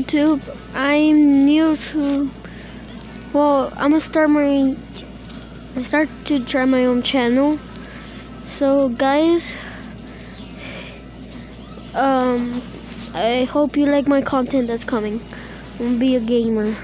YouTube. I'm new to. Well, I'm gonna start my. I start to try my own channel. So, guys, um, I hope you like my content that's coming. I'm gonna be a gamer.